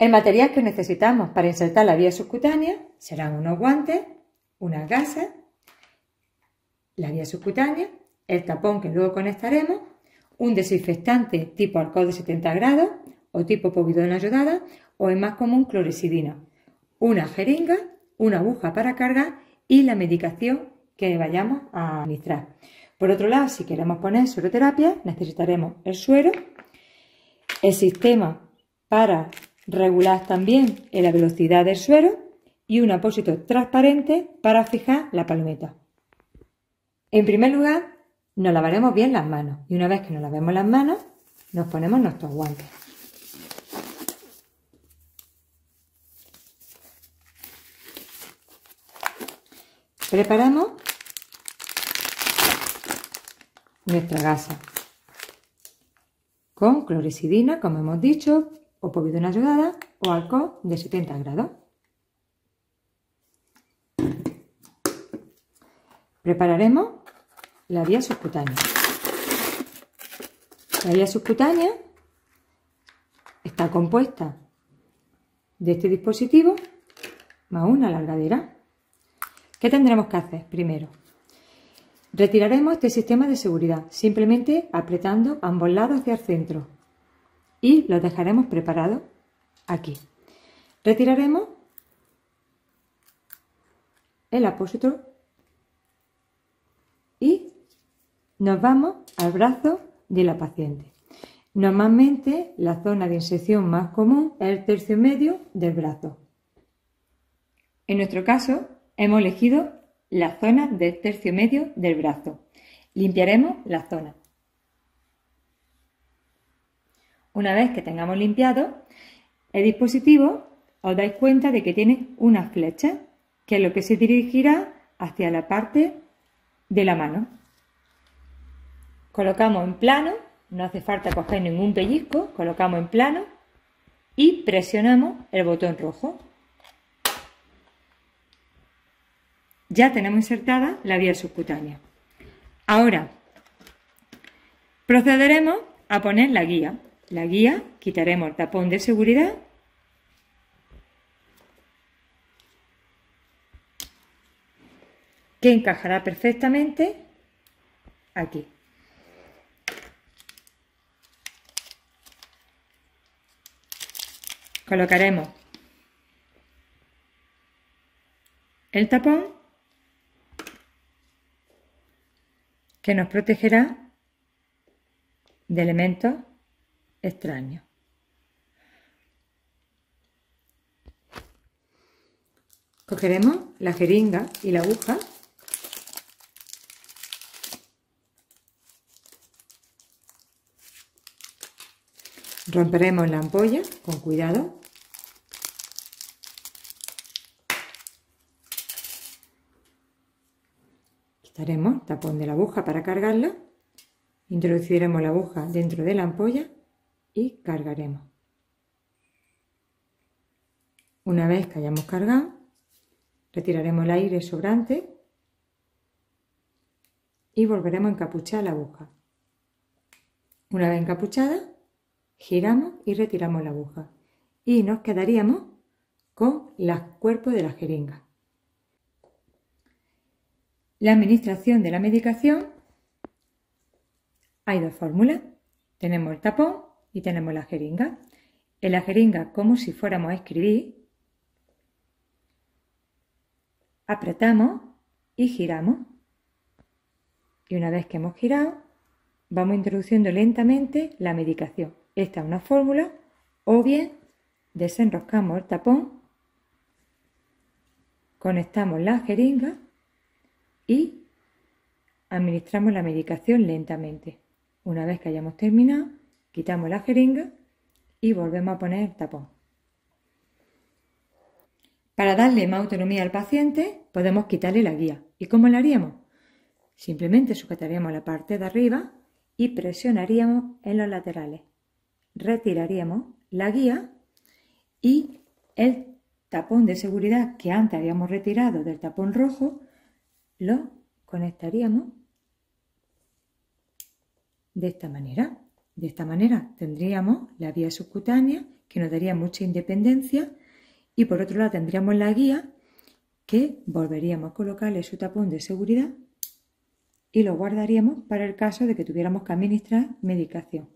El material que necesitamos para insertar la vía subcutánea serán unos guantes, unas gasas, la vía subcutánea, el tapón que luego conectaremos, un desinfectante tipo alcohol de 70 grados o tipo povidona ayudada o en más común clorexidina, una jeringa, una aguja para cargar y la medicación que vayamos a administrar. Por otro lado, si queremos poner sueroterapia, necesitaremos el suero, el sistema para regular también la velocidad del suero y un apósito transparente para fijar la palometa. En primer lugar, nos lavaremos bien las manos y una vez que nos lavemos las manos, nos ponemos nuestros guantes. Preparamos nuestra gasa con clorexidina, como hemos dicho, o povidona ayudada o alcohol de 70 grados. Prepararemos la vía subcutánea. La vía subcutánea está compuesta de este dispositivo más una largadera. ¿Qué tendremos que hacer primero? Retiraremos este sistema de seguridad simplemente apretando ambos lados hacia el centro y los dejaremos preparados aquí. Retiraremos el apósito y nos vamos al brazo de la paciente. Normalmente la zona de inserción más común es el tercio medio del brazo. En nuestro caso hemos elegido la zona del tercio medio del brazo. Limpiaremos la zona. Una vez que tengamos limpiado el dispositivo, os dais cuenta de que tiene una flecha, que es lo que se dirigirá hacia la parte de la mano. Colocamos en plano, no hace falta coger ningún pellizco, colocamos en plano y presionamos el botón rojo. Ya tenemos insertada la vía subcutánea. Ahora procederemos a poner la guía. La guía, quitaremos el tapón de seguridad que encajará perfectamente aquí. Colocaremos el tapón que nos protegerá de elementos extraños. Cogeremos la jeringa y la aguja Romperemos la ampolla con cuidado. Quitaremos el tapón de la aguja para cargarla. Introduciremos la aguja dentro de la ampolla y cargaremos. Una vez que hayamos cargado, retiraremos el aire sobrante y volveremos a encapuchar la aguja. Una vez encapuchada, giramos y retiramos la aguja y nos quedaríamos con el cuerpo de la jeringa. La administración de la medicación hay dos fórmulas. Tenemos el tapón y tenemos la jeringa. En la jeringa, como si fuéramos a escribir, apretamos y giramos. Y una vez que hemos girado, vamos introduciendo lentamente la medicación. Esta es una fórmula o bien desenroscamos el tapón, conectamos la jeringa y administramos la medicación lentamente. Una vez que hayamos terminado, quitamos la jeringa y volvemos a poner el tapón. Para darle más autonomía al paciente, podemos quitarle la guía. ¿Y cómo lo haríamos? Simplemente sujetaríamos la parte de arriba y presionaríamos en los laterales retiraríamos la guía y el tapón de seguridad que antes habíamos retirado del tapón rojo lo conectaríamos de esta manera De esta manera tendríamos la vía subcutánea que nos daría mucha independencia y por otro lado tendríamos la guía que volveríamos a colocarle su tapón de seguridad y lo guardaríamos para el caso de que tuviéramos que administrar medicación.